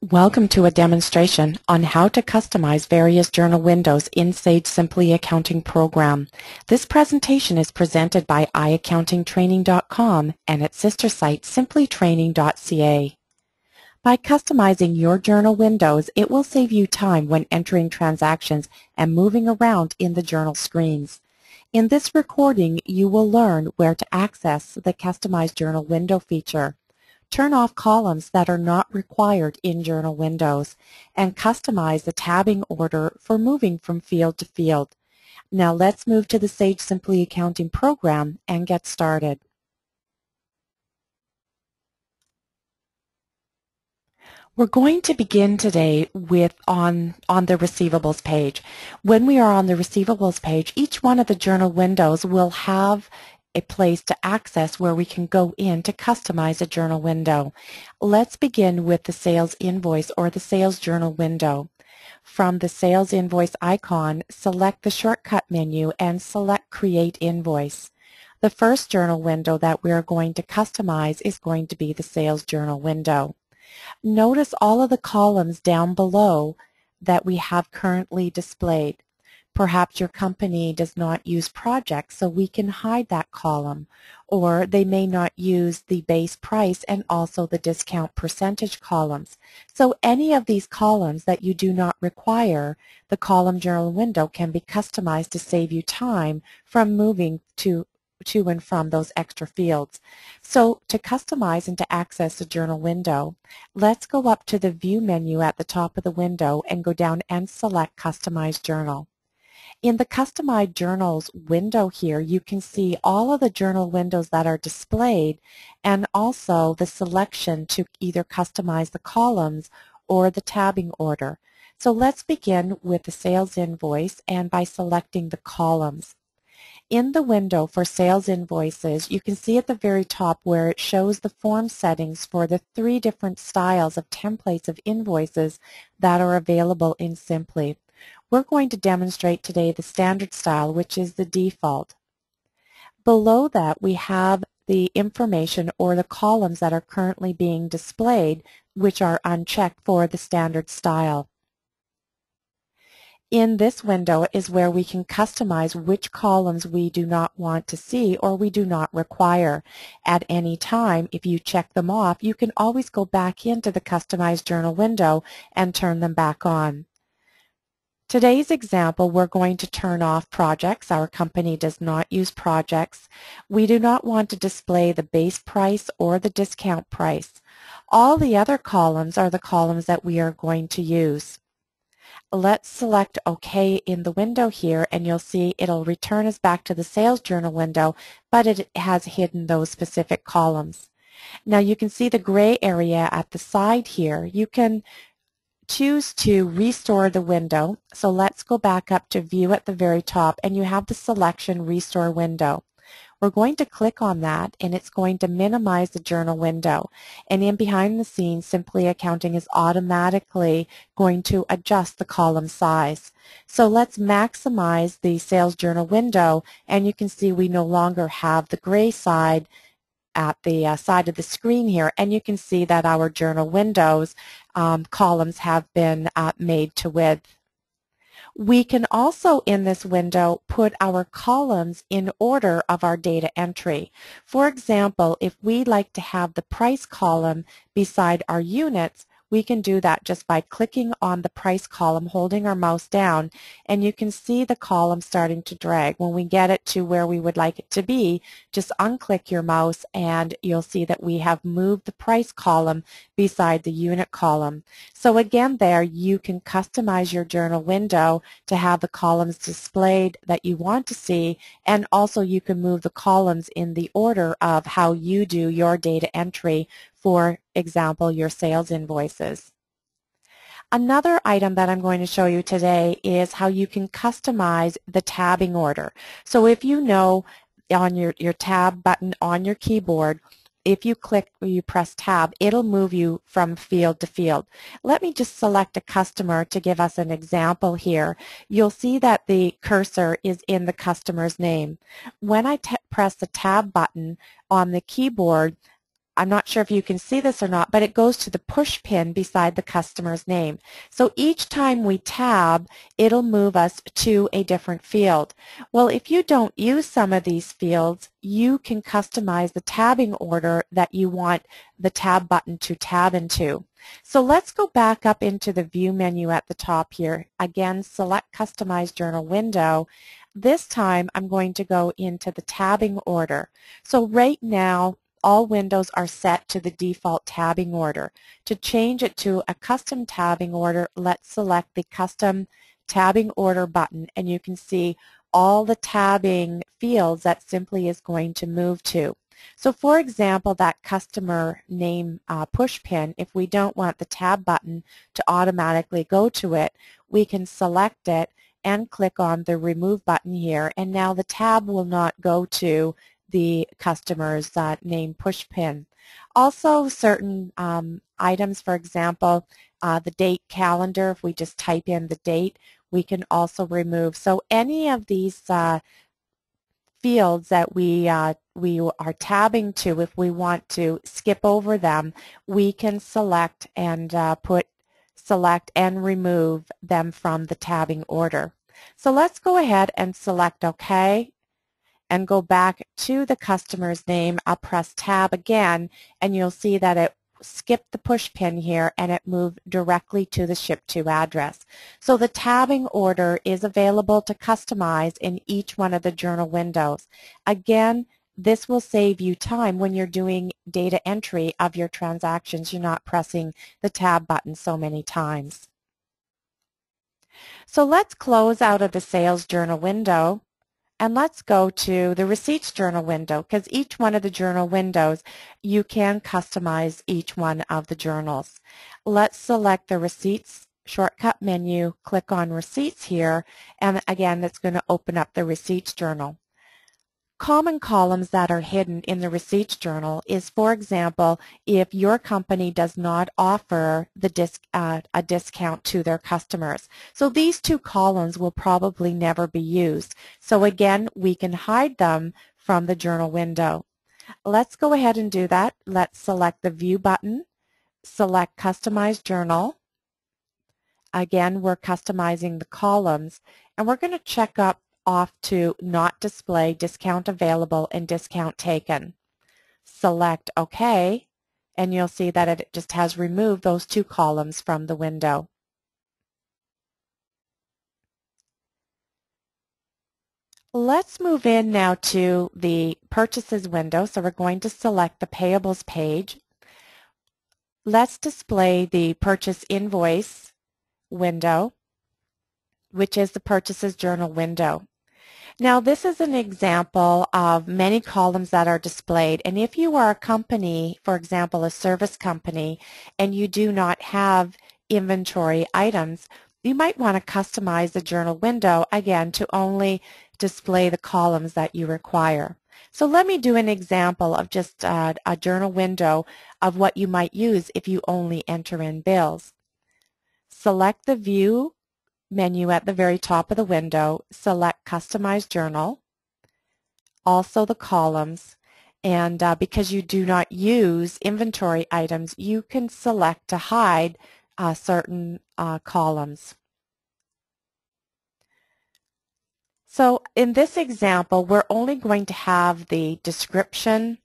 Welcome to a demonstration on how to customize various journal windows in Sage Simply Accounting program. This presentation is presented by iaccountingtraining.com and its sister site simplytraining.ca. By customizing your journal windows, it will save you time when entering transactions and moving around in the journal screens. In this recording, you will learn where to access the Customize Journal Window feature Turn off columns that are not required in journal windows and customize the tabbing order for moving from field to field. Now let's move to the Sage Simply Accounting program and get started. We're going to begin today with on, on the receivables page. When we are on the receivables page, each one of the journal windows will have a place to access where we can go in to customize a journal window. Let's begin with the sales invoice or the sales journal window. From the sales invoice icon, select the shortcut menu and select create invoice. The first journal window that we're going to customize is going to be the sales journal window. Notice all of the columns down below that we have currently displayed. Perhaps your company does not use projects, so we can hide that column. Or they may not use the base price and also the discount percentage columns. So any of these columns that you do not require, the column journal window can be customized to save you time from moving to to and from those extra fields. So to customize and to access the journal window, let's go up to the View menu at the top of the window and go down and select Customize Journal. In the Customized Journals window here, you can see all of the journal windows that are displayed and also the selection to either customize the columns or the tabbing order. So let's begin with the sales invoice and by selecting the columns. In the window for sales invoices, you can see at the very top where it shows the form settings for the three different styles of templates of invoices that are available in Simply. We're going to demonstrate today the standard style, which is the default. Below that, we have the information or the columns that are currently being displayed, which are unchecked for the standard style. In this window is where we can customize which columns we do not want to see or we do not require. At any time, if you check them off, you can always go back into the Customized Journal window and turn them back on. Today's example, we're going to turn off projects. Our company does not use projects. We do not want to display the base price or the discount price. All the other columns are the columns that we are going to use. Let's select OK in the window here and you'll see it'll return us back to the sales journal window, but it has hidden those specific columns. Now you can see the gray area at the side here. You can choose to restore the window. So let's go back up to view at the very top and you have the selection restore window. We're going to click on that and it's going to minimize the journal window. And in behind the scenes, Simply Accounting is automatically going to adjust the column size. So let's maximize the sales journal window and you can see we no longer have the gray side at the uh, side of the screen here and you can see that our journal windows um, columns have been uh, made to width. We can also in this window put our columns in order of our data entry. For example, if we like to have the price column beside our units, we can do that just by clicking on the price column, holding our mouse down, and you can see the column starting to drag. When we get it to where we would like it to be, just unclick your mouse and you'll see that we have moved the price column beside the unit column. So again there, you can customize your journal window to have the columns displayed that you want to see, and also you can move the columns in the order of how you do your data entry for example, your sales invoices. Another item that I'm going to show you today is how you can customize the tabbing order. So if you know on your, your tab button on your keyboard, if you click or you press tab, it'll move you from field to field. Let me just select a customer to give us an example here. You'll see that the cursor is in the customer's name. When I press the tab button on the keyboard, I'm not sure if you can see this or not, but it goes to the push pin beside the customer's name. So each time we tab, it'll move us to a different field. Well, if you don't use some of these fields, you can customize the tabbing order that you want the tab button to tab into. So let's go back up into the View menu at the top here. Again, select Customize Journal window. This time I'm going to go into the tabbing order. So right now, all windows are set to the default tabbing order. To change it to a custom tabbing order, let's select the Custom Tabbing Order button and you can see all the tabbing fields that Simply is going to move to. So for example, that customer name uh, push pin, if we don't want the tab button to automatically go to it, we can select it and click on the remove button here and now the tab will not go to the customer's uh, name push pin. Also certain um, items, for example, uh, the date calendar, if we just type in the date, we can also remove. So any of these uh, fields that we uh, we are tabbing to, if we want to skip over them, we can select and uh, put select and remove them from the tabbing order. So let's go ahead and select OK and go back to the customer's name. I'll press tab again and you'll see that it skipped the push pin here and it moved directly to the ship to address. So the tabbing order is available to customize in each one of the journal windows. Again, this will save you time when you're doing data entry of your transactions. You're not pressing the tab button so many times. So let's close out of the sales journal window and let's go to the receipts journal window because each one of the journal windows, you can customize each one of the journals. Let's select the receipts shortcut menu, click on receipts here, and again, that's going to open up the receipts journal. Common columns that are hidden in the receipts journal is, for example, if your company does not offer the disc, uh, a discount to their customers. So these two columns will probably never be used. So again, we can hide them from the journal window. Let's go ahead and do that. Let's select the View button, select Customize Journal. Again, we're customizing the columns, and we're going to check up off to Not Display Discount Available and Discount Taken. Select OK, and you'll see that it just has removed those two columns from the window. Let's move in now to the Purchases window. So we're going to select the Payables page. Let's display the Purchase Invoice window, which is the Purchases Journal window. Now this is an example of many columns that are displayed and if you are a company, for example a service company, and you do not have inventory items, you might want to customize the journal window again to only display the columns that you require. So let me do an example of just uh, a journal window of what you might use if you only enter in bills. Select the View menu at the very top of the window, select Customize Journal, also the columns, and uh, because you do not use inventory items, you can select to hide uh, certain uh, columns. So in this example, we're only going to have the description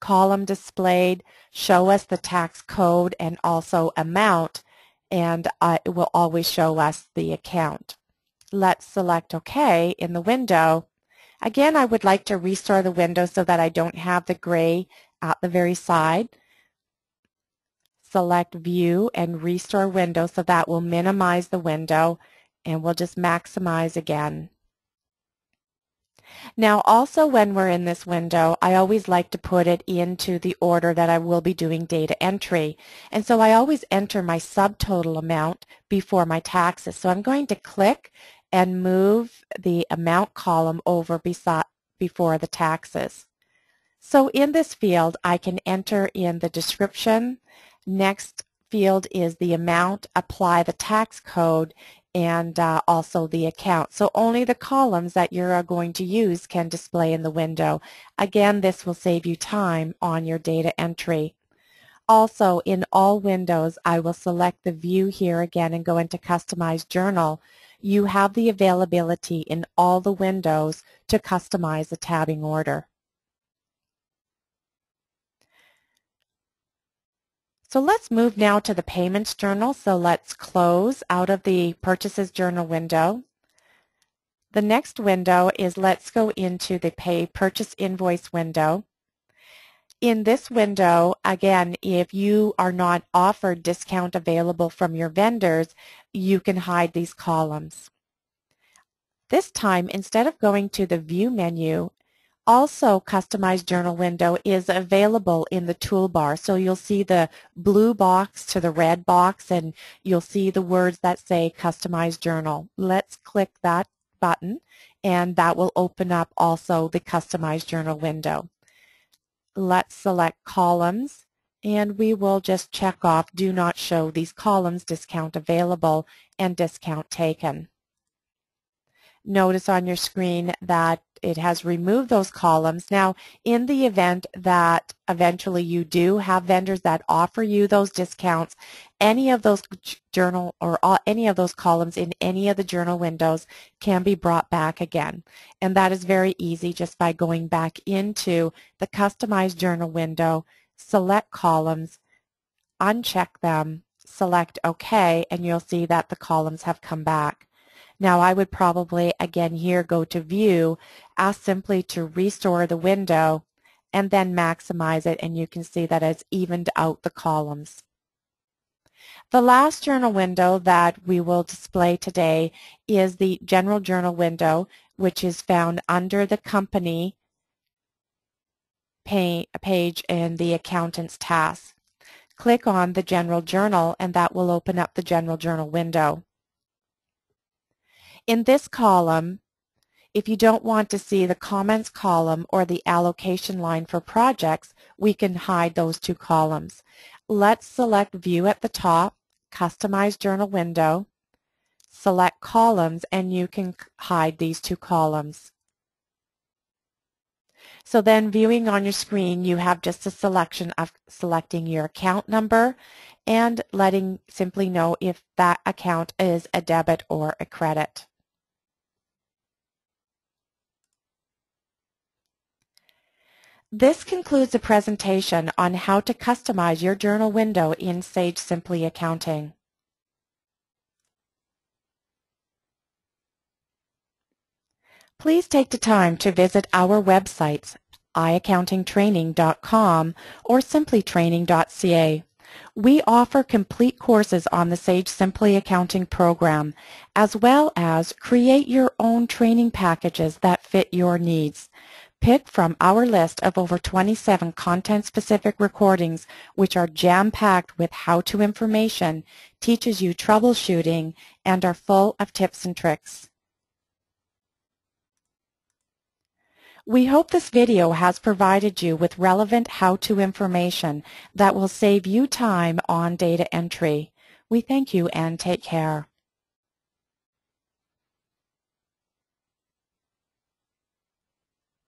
column displayed, show us the tax code and also amount, and uh, it will always show us the account. Let's select OK in the window. Again, I would like to restore the window so that I don't have the gray at the very side. Select View and Restore Window so that will minimize the window and we'll just maximize again. Now also when we're in this window, I always like to put it into the order that I will be doing data entry. And so I always enter my subtotal amount before my taxes. So I'm going to click and move the amount column over before the taxes. So in this field, I can enter in the description. Next field is the amount, apply the tax code, and uh, also the account. So only the columns that you're going to use can display in the window. Again, this will save you time on your data entry. Also, in all windows, I will select the view here again and go into Customize Journal. You have the availability in all the windows to customize the tabbing order. So let's move now to the Payments Journal. So let's close out of the Purchases Journal window. The next window is let's go into the Pay Purchase Invoice window. In this window, again, if you are not offered discount available from your vendors, you can hide these columns. This time, instead of going to the View menu, also Customize Journal window is available in the toolbar. So you'll see the blue box to the red box, and you'll see the words that say Customize Journal. Let's click that button, and that will open up also the Customize Journal window let's select columns and we will just check off do not show these columns discount available and discount taken. Notice on your screen that it has removed those columns. Now, in the event that eventually you do have vendors that offer you those discounts, any of those journal or all, any of those columns in any of the journal windows can be brought back again. And that is very easy just by going back into the customized Journal window, select columns, uncheck them, select OK, and you'll see that the columns have come back. Now I would probably, again here, go to View, ask simply to restore the window, and then maximize it, and you can see that it's evened out the columns. The last journal window that we will display today is the General Journal window, which is found under the Company page in the Accountant's task. Click on the General Journal, and that will open up the General Journal window. In this column, if you don't want to see the comments column or the allocation line for projects, we can hide those two columns. Let's select View at the top, Customize Journal window, select columns, and you can hide these two columns. So then viewing on your screen, you have just a selection of selecting your account number and letting simply know if that account is a debit or a credit. This concludes a presentation on how to customize your journal window in Sage Simply Accounting. Please take the time to visit our websites, iaccountingtraining.com or simplytraining.ca. We offer complete courses on the Sage Simply Accounting program, as well as create your own training packages that fit your needs. Pick from our list of over 27 content-specific recordings which are jam-packed with how-to information, teaches you troubleshooting, and are full of tips and tricks. We hope this video has provided you with relevant how-to information that will save you time on data entry. We thank you and take care.